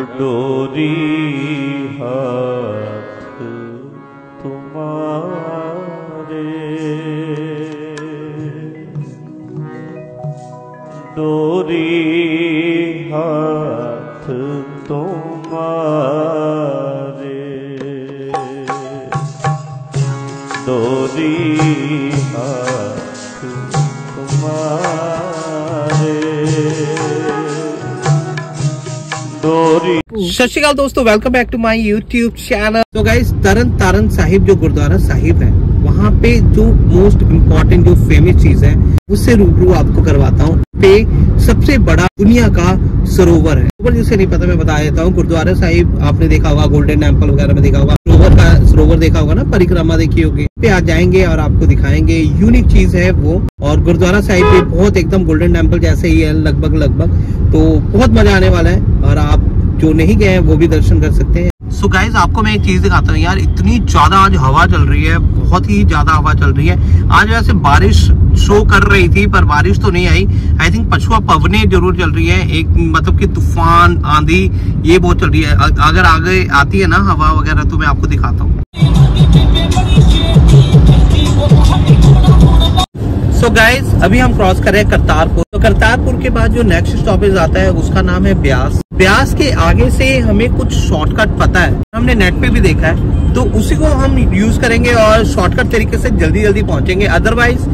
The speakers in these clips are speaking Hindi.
डोरी हाथ तुम्हारे। डोरी हाथ सत दोस्तों welcome back to my YouTube channel तो गाइस तरन तारन साहिब जो गुरुद्वारा साहिब है, वहाँ पे जो मोस्ट इम्पोर्टेंट जो फ़ेमस चीज़ है, उससे रूबरू आपको करवाता हूँ। पे सबसे बड़ा दुनिया का सरोवर है। सरोवर जिसे नहीं पता, मैं बता देता हूँ। गुरुद्वारा साहिब, आपने देखा होगा गोल्डन टेंपल वगैरह में देखा होगा। सरोवर का, सरोवर देखा होगा ना, परिक्रमा देखी होगी। पे आ जाएँगे और आपको दिखाएँगे। यूनिक चीज़ है वो। और गुरुद्वारा साहिब पे बहुत एकदम गोल्डन टेंपल जैसे ही है लगभग लगभग तो बहुत मज़ा आने वाला है और आप जो नहीं गए हैं, वो भी दर्शन कर सकते हैं। सो गाइज़ आपको मैं एक चीज़ दिखाता हूँ यार, इतनी ज़्यादा आज हवा चल रही है, बहुत ही ज़्यादा हवा चल रही है। आज वैसे बारिश शो कर रही थी, पर बारिश तो नहीं आई। आई थिंक पछुआ पवने ज़रूर चल रही है, एक मतलब कि तूफ़ान, आंधी, ये बहुत चल रही है। अगर आगे आती है ना हवा वगैरह तो मैं आपको दिखाता हूँ। सो गाइज़ अभी हम क्रॉस कर रहे हैं करतारपुर। तो करतारपुर के बाद जो नेक्स्ट स्टॉपेज आता है, उसका नाम है ब्यास। ब्यास के आगे से हमें कुछ शॉर्टकट पता है। हमने नेट पे भी देखा है। तो उसी को हम यूज़ करेंगे और शॉर्टकट तरीके से जल्दी जल्दी पहुँचेंगे। अदरवाइज़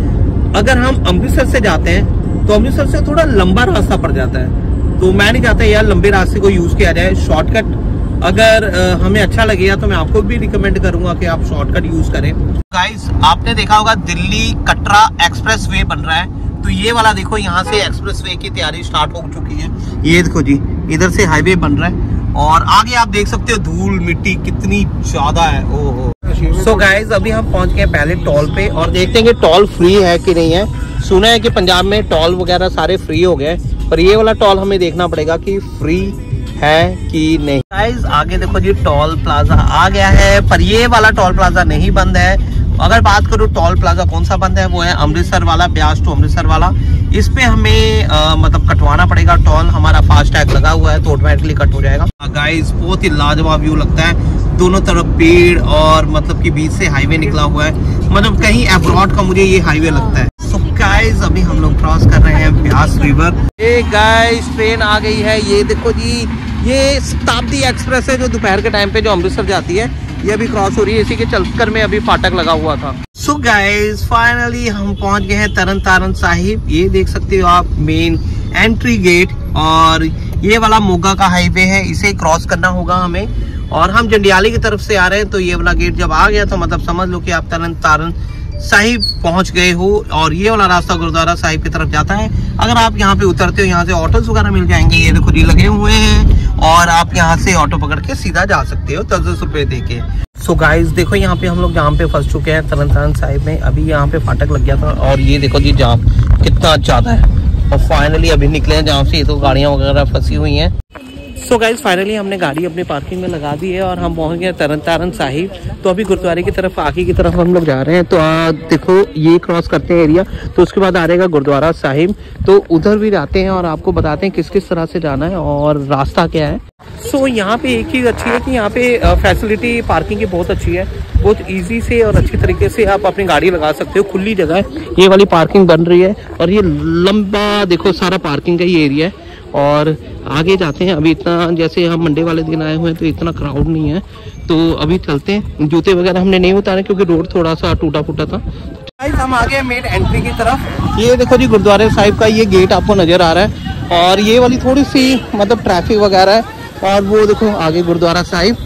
अगर हम अमृतसर से जाते हैं तो अमृतसर से थोड़ा लंबा रास्ता पड़ जाता है। तो मैं नहीं चाहता यार लंबे रास्ते को यूज़ किया जाए। शॉर्टकट अगर हमें अच्छा लगेगा तो मैं आपको भी रिकमेंड करूँगा कि आप शॉर्टकट यूज़ करें। गाइस आपने देखा होगा दिल्ली कटरा एक्सप्रेस वे बन रहा है। तो ये वाला देखो यहाँ से एक्सप्रेस वे की तैयारी स्टार्ट हो चुकी है। ये देखो जी इधर से हाईवे बन रहा है। और आगे आप देख सकते हो धूल मिट्टी कितनी ज़्यादा है। ओहो। सो गाइज़ अभी हम पहुँच गए पहले टॉल पे और देखते हैं कि टॉल फ्री है कि नहीं है। सुना है कि पंजाब में टॉल वगैरह सारे फ्री हो गए पर ये वाला टॉल हमें देखना पड़ेगा कि फ्री है कि नहीं? गाइस आगे देखो जी टोल प्लाजा आ गया है पर ये वाला टोल प्लाजा नहीं बंद है। अगर बात करूँ टोल प्लाजा कौन सा बंद है? वो है अमृतसर वाला ब्यास टू अमृतसर वाला। इस पे हमें अ, मतलब कटवाना पड़ेगा टोल। हमारा फास्ट टैग लगा हुआ है तो ऑटोमेटिकली कट हो जाएगा। गाइस बहुत ही लाजवाब व्यू लगता है। दोनों तरफ़ पेड़ और मतलब कि बीच से हाईवे निकला हुआ है। मतलब कहीं अब्रॉड का मुझे ये हाईवे लगता है। गाइस अभी हम लोग क्रॉस कर रहे हैं ब्यास रिवर ये गाइस ट्रेन आ गई है। ये देखो जी ये शताब्दी एक्सप्रेस है जो दोपहर के टाइम पे जो अमृतसर जाती है, ये अभी क्रॉस हो रही है, इसी के चलकर में अभी फाटक लगा हुआ था। सो गाइस फाइनली हम पहुँच गए हैं तरन तारन साहिब। ये देख सकते हो आप मेन एंट्री गेट और ये वाला मोगा का हाईवे है, इसे क्रॉस करना होगा हमें। और हम जंडियाली की तरफ़ से आ रहे हैं तो ये वाला गेट जब आ गया तो मतलब समझ लो कि आप तरन तारन साहिब पहुँच गए हो और ये वाला रास्ता गुरुद्वारा साहिब की तरफ़ जाता है। अगर आप यहाँ पे उतरते हो, यहाँ से ऑटोज वगैरह मिल जाएँगे। ये देखो जी, लगे हुए हैं। और आप यहाँ से ऑटो पकड़ के सीधा जा सकते हो, दस दस रुपए दे के। सो गाइज़ देखो यहाँ पे हम लोग जाम पे फंस चुके हैं तरन तारण साहिब में। अभी यहाँ पे फाटक लग गया था और ये देखो जी जाम कितना ज़्यादा है। और फाइनली अभी निकले हैं जहाँ से ये तो गाड़ियाँ वगैरह फंसी हुई हैं। सो गाइज़ फाइनली हमने गाड़ी अपनी पार्किंग में लगा दी है और हम पहुँच गए तरन तारन साहिब। तो अभी गुरुद्वारे की तरफ़ आगे की तरफ़ हम लोग जा रहे हैं। तो आ, देखो ये क्रॉस करते हैं एरिया तो उसके बाद आ रहेगा गुरुद्वारा साहिब। तो उधर भी जाते हैं और आपको बताते हैं किस किस तरह से जाना है और रास्ता क्या है। सो so, यहाँ पे एक चीज़ अच्छी है कि यहाँ पे फैसिलिटी पार्किंग की बहुत अच्छी है। बहुत इजी से और अच्छी तरीके से आप अपनी गाड़ी लगा सकते हो। खुली जगह है। ये वाली पार्किंग बन रही है और ये लंबा देखो सारा पार्किंग का ये एरिया है। और आगे जाते हैं। अभी इतना जैसे हम मंडे वाले दिन आए हुए हैं तो इतना क्राउड नहीं है। तो अभी चलते हैं। जूते वगैरह हमने नहीं उतारे क्योंकि रोड थोड़ा सा टूटा फूटा था हम आगे मेन एंट्री की तरफ़। ये देखो जी गुरुद्वारे साहिब का ये गेट आपको नज़र आ रहा है। और ये वाली थोड़ी सी मतलब ट्रैफ़िक वगैरह है। और वो देखो आगे गुरुद्वारा साहिब।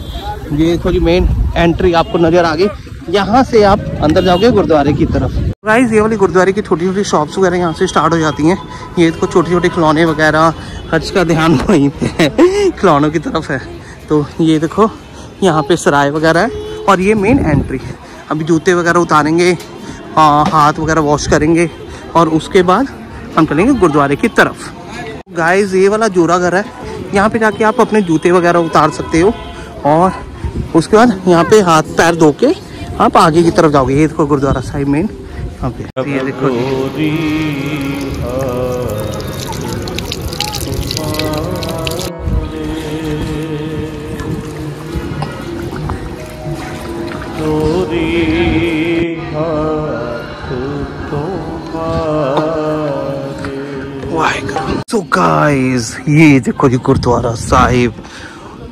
ये देखो जी मेन एंट्री आपको नज़र आ गई। यहाँ से आप अंदर जाओगे गुरुद्वारे की तरफ़। गाइस ये वाली गुरुद्वारे की छोटी छोटी शॉप्स वगैरह यहाँ से स्टार्ट हो जाती हैं। ये देखो छोटे छोटे खिलौने वगैरह हर्ष का ध्यान वहीं पे खिलौनों की तरफ़ है। तो ये देखो, यहाँ पे सराय वगैरह है और ये मेन एंट्री अभी जूते वगैरह उतारेंगे हाथ वगैरह वॉश करेंगे और उसके बाद हम चलेंगे गुरुद्वारे की तरफ़। गाइस ये वाला जोरा घर है। यहाँ पे जाके आप अपने जूते वगैरह उतार सकते हो और उसके बाद यहाँ पे हाथ पैर धो के आप आगे की तरफ़ जाओगे। ये देखो गुरुद्वारा साहिब मेन ओके। ये देखो। सो गाइस ये देखो जी गुरुद्वारा साहिब।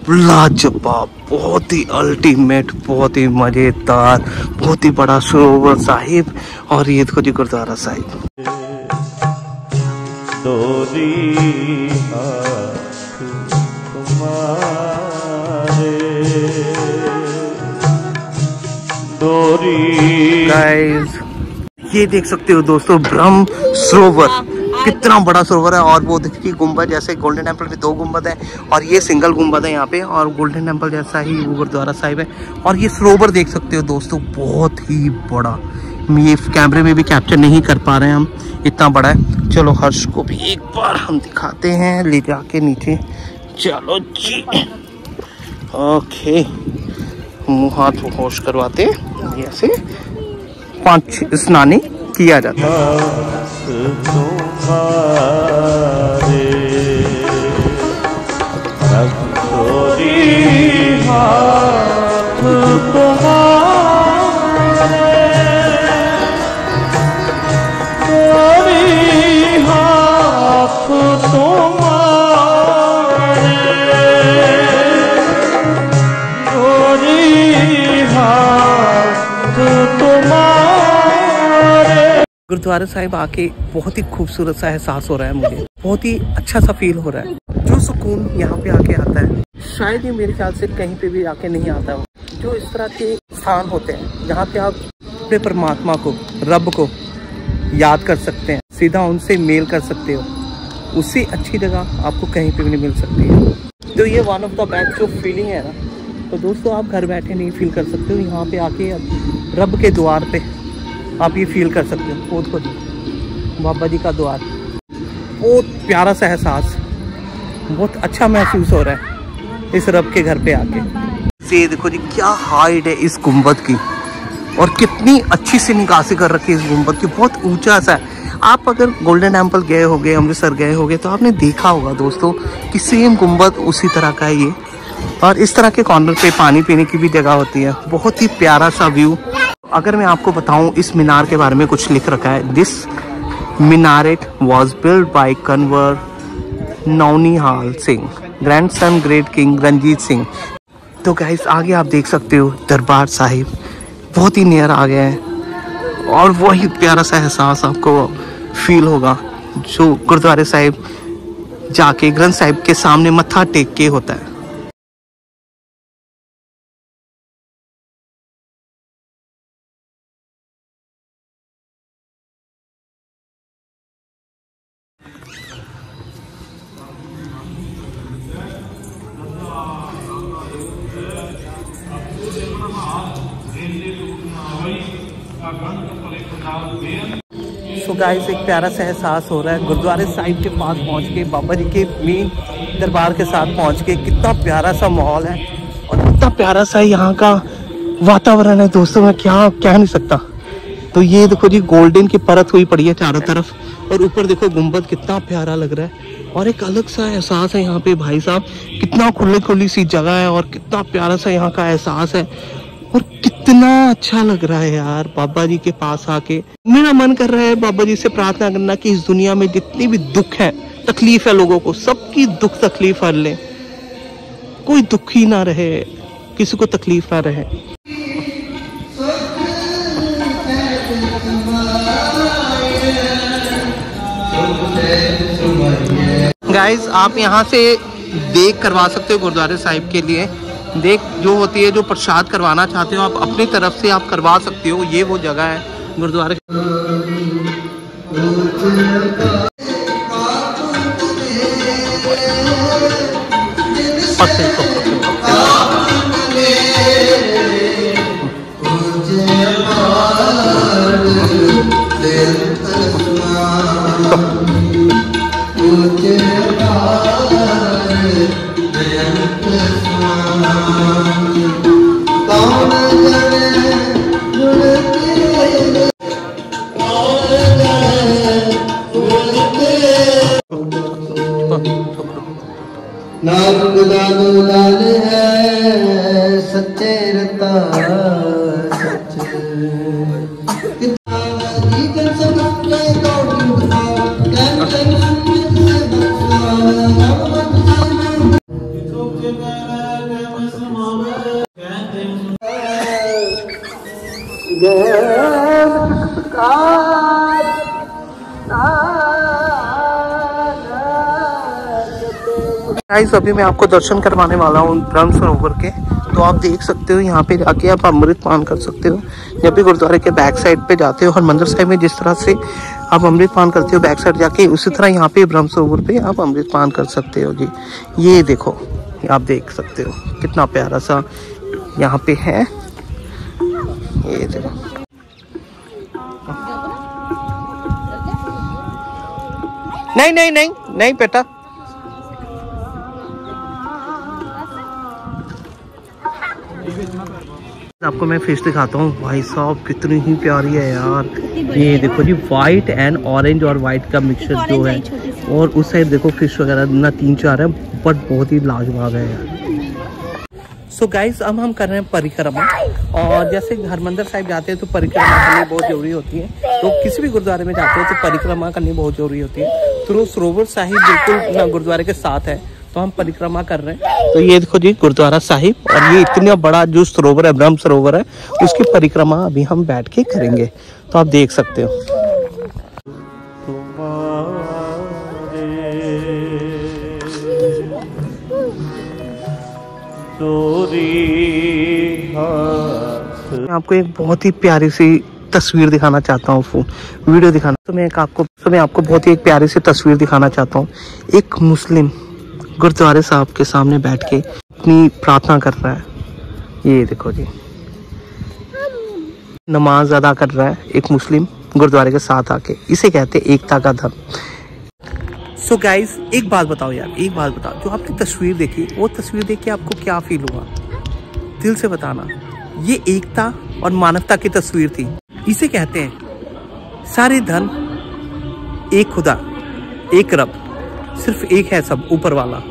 लाजवाब बहुत ही अल्टीमेट बहुत ही मज़ेदार बहुत ही बड़ा सरोवर साहिब और ये देखो जी गुरुद्वारा साहिब। गाइस ये देख सकते हो दोस्तों ब्रह्म सरोवर। कितना बड़ा सरोवर है और वो देखिए गुंबद जैसे गोल्डन टेंपल में दो गुंबद है और ये सिंगल गुंबद है यहाँ पे और गोल्डन टेंपल जैसा ही वो गुरुद्वारा साहिब है। और ये सरोवर देख सकते हो दोस्तों, बहुत ही बड़ा। ये कैमरे में भी कैप्चर नहीं कर पा रहे हैं हम, इतना बड़ा है। चलो हर्ष को भी एक बार हम दिखाते हैं, ले जाके नीचे। चलो जी। ओके मुँह हाथ होश करवाते। ऐसे पाँच स्नानी किया जाता है। तुम्हारे डोरी हाथ गुरुद्वारा साहिब आके बहुत ही खूबसूरत सा एहसास हो रहा है मुझे। बहुत ही अच्छा सा फील हो रहा है। जो सुकून यहाँ पे आके आता है, शायद ये मेरे ख्याल से कहीं पे भी आके नहीं आता हो। जो इस तरह के स्थान होते हैं, जहाँ पे आप अपने परमात्मा को, रब को याद कर सकते हैं, सीधा उनसे मेल कर सकते हो उससे अच्छी जगह आपको कहीं पे भी नहीं मिल सकती है। तो ये वन ऑफ़ द बेस्ट जो फीलिंग है ना तो दोस्तों आप घर बैठे नहीं फील कर सकते हो, यहाँ पे आके रब के द्वार पे आप ये फील कर सकते हो खुद खुद बाबा जी का द्वार। बहुत प्यारा सा एहसास। बहुत अच्छा महसूस हो रहा है इस रब के घर पे आके। ये देखो जी, क्या हाइट है इस गुंबद की। और कितनी अच्छी सी निकासी कर रखी है इस गुंबद की। बहुत ऊँचा सा है। आप अगर गोल्डन टेंपल गए होगे, अमृतसर गए होगे तो आपने देखा होगा दोस्तों कि सेम गुंबद उसी तरह का है ये। और इस तरह के कॉर्नर पे पानी पीने की भी जगह होती है। बहुत ही प्यारा सा व्यू अगर मैं आपको बताऊँ इस मीनार के बारे में कुछ लिख रखा है। This minaret was built by Kanwar Naunihal Singh, grandson great king Ranjit Singh. तो गाइस आगे आप देख सकते हो दरबार साहिब। बहुत ही नियर आ गए हैं। और वही प्यारा सा एहसास आपको फील होगा जो गुरुद्वारे साहिब जाके ग्रंथ साहिब के सामने मत्था टेक के होता है। सो गाइस एक प्यारा सा एहसास हो रहा है। गुरुद्वारे साहिब के पास पहुँच के, बाबा जी के मेन दरबार के साथ पहुँच के कितना प्यारा सा माहौल है और कितना प्यारा सा यहाँ का वातावरण है। दोस्तों, मैं क्या कह नहीं सकता। तो ये देखो जी गोल्डन की परत हुई पड़ी है चारों तरफ़ और ऊपर देखो गुंबद कितना प्यारा लग रहा है। और एक अलग सा एहसास है यहाँ पे भाई साहब। कितना खुली खुली सी जगह है और कितना प्यारा सा यहाँ का एहसास है। और कितना अच्छा लग रहा है यार बाबा जी के पास आके। मेरा मन कर रहा है बाबा जी से प्रार्थना करना कि इस दुनिया में जितनी भी दुख है, तकलीफ़ है लोगों को, सबकी दुख तकलीफ़ हर ले। कोई दुखी ना रहे, किसी को तकलीफ़ ना रहे। गाइस आप यहाँ से देख करवा सकते हो गुरुद्वारे साहिब के लिए। देख, जो होती है, जो प्रसाद करवाना चाहते हो, आप अपनी तरफ़ से आप करवा सकते हो, ये वो जगह है, गुरुद्वारे। गाइस अभी मैं आपको दर्शन करवाने वाला हूँ ब्रह्म सरोवर के। तो आप देख सकते हो यहाँ पे जाके आप अमृत पान कर सकते हो। जब भी गुरुद्वारे के बैक साइड पे जाते हो हरमंदिर साहिब में जिस तरह से आप अमृत पान करते हो बैक साइड जाके उसी तरह यहाँ पे ब्रह्म सरोवर पे आप अमृत पान कर सकते हो जी। ये देखो आप देख सकते हो। कितना प्यारा सा यहाँ पे है। ये देखो नहीं नहीं नहीं नहीं बेटा। आपको मैं फ़िश दिखाता हूँ। भाई साहब कितनी ही प्यारी है यार। ये देखो जी वाइट एंड ऑरेंज और वाइट का मिक्सचर जो है। और उस साइड देखो फ़िश वगैरह ना तीन चार है बट बहुत ही लाजवाब है यार। सो गाइस अब हम कर रहे हैं परिक्रमा। और जैसे हरमंदिर साहिब जाते हैं तो परिक्रमा करनी बहुत ज़रूरी होती है। तो किसी भी गुरुद्वारे में जाते हैं तो परिक्रमा करनी बहुत ज़रूरी होती है। तो सरोवर साहिब बिल्कुल गुरुद्वारे के साथ है तो हम परिक्रमा कर रहे हैं। तो ये देखो जी, गुरुद्वारा साहिब, और ये इतना बड़ा जो सरोवर है, ब्रह्म सरोवर है, उसकी परिक्रमा अभी हम बैठ के करेंगे। तो आप देख सकते हो। आपको एक बहुत ही प्यारी सी तस्वीर दिखाना चाहता हूँ फ़ोन वीडियो दिखाना। तो मैं एक आपको तो मैं आपको बहुत ही एक प्यारी सी तस्वीर दिखाना चाहता हूँ। एक मुस्लिम गुरुद्वारे साहब के सामने बैठ के अपनी प्रार्थना कर रहा है। ये देखो जी। नमाज़ अदा कर रहा है एक मुस्लिम गुरुद्वारे के साथ आके। इसे कहते एकता का धर्म। सो गाइस एक बात बताओ यार, एक बात बताओ। जो आपने तस्वीर देखी, वो तस्वीर देख के आपको क्या फील हुआ? दिल से बताना, ये एकता और मानवता की तस्वीर थी। इसे कहते हैं, सारे धर्म एक खुदा, एक रब, सिर्फ़ एक है सब, ऊपर वाला।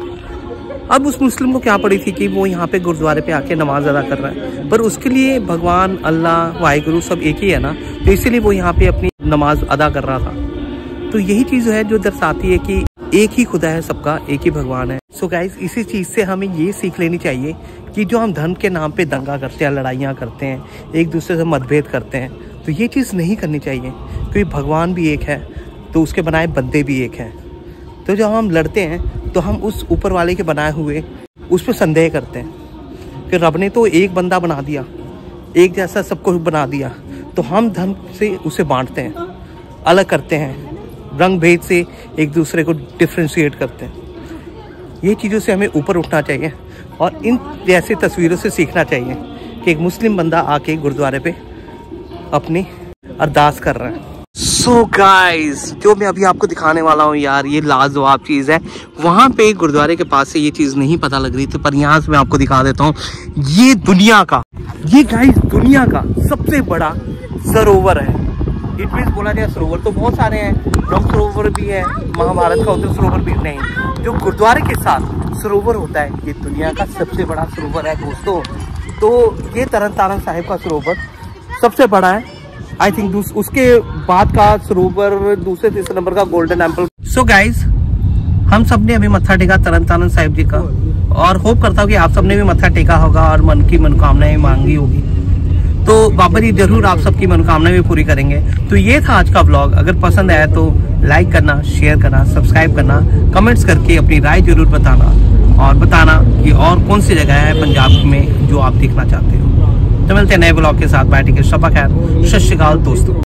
अब उस मुस्लिम को क्या पड़ी थी कि वो यहाँ पे गुरुद्वारे पे आके नमाज़ अदा कर रहा है? पर उसके लिए भगवान, अल्लाह, वाहिगुरु सब एक ही है ना? तो इसीलिए वो यहाँ पे अपनी नमाज़ अदा कर रहा था। तो यही चीज़ है जो दर्शाती है कि एक ही खुदा है, सबका एक ही भगवान है। सो so गाइज़ इसी चीज़ से हमें ये सीख लेनी चाहिए कि जो हम धर्म के नाम पे दंगा करते हैं, लड़ाइयाँ करते हैं, एक दूसरे से मतभेद करते हैं तो ये चीज़ नहीं करनी चाहिए। क्योंकि भगवान भी एक है तो उसके बनाए बंदे भी एक हैं। तो जब हम लड़ते हैं तो हम उस ऊपर वाले के बनाए हुए, उस पर संदेह करते हैं कि रब ने तो एक बंदा बना दिया, एक जैसा सबको बना दिया तो हम धर्म से उसे बांटते हैं, अलग करते हैं। रंग भेद से एक दूसरे को डिफ्रेंशिएट करते हैं। ये चीज़ों से हमें ऊपर उठना चाहिए और इन जैसे तस्वीरों से सीखना चाहिए कि एक मुस्लिम बंदा आके गुरुद्वारे पे अपनी अरदास कर रहा है। सो so गाइस जो मैं अभी आपको दिखाने वाला हूँ यार, ये लाजवाब चीज़ है। वहाँ पे गुरुद्वारे के पास से ये चीज़ नहीं पता लग रही थी, पर यहाँ से मैं आपको दिखा देता हूँ। ये दुनिया का, ये गाइस दुनिया का सबसे बड़ा सरोवर है। इट बोला जाए, सरोवर तो बहुत सारे हैं। ब्रह्म सरोवर भी है, महाभारत का उत्तर सरोवर भी नहीं। जो गुरुद्वारे के साथ सरोवर होता है, ये दुनिया का सबसे बड़ा सरोवर है दोस्तों। तो ये तरन तारण साहिब का सरोवर सबसे बड़ा है। आई थिंक उसके बाद का सरोवर दूसरे तीसरे नंबर का गोल्डन एम्पल सो गाइज़ हम सबने अभी मत्था टेका तरन तारण साहिब जी का। और होप करता हूँ कि आप सबने भी मत्था टेका होगा और मन की मनोकामनाएँ मांगी होगी। तो बाबा जी ज़रूर आप सबकी मनोकामना भी पूरी करेंगे। तो ये था आज का ब्लॉग अगर पसंद आया तो लाइक करना शेयर करना सब्सक्राइब करना कमेंट्स करके अपनी राय ज़रूर बताना और बताना कि और कौन सी जगह है पंजाब में जो आप देखना चाहते हो। तो मिलते हैं नए ब्लॉग के साथ। बैठे के शपा खैर। सत दोस्तों।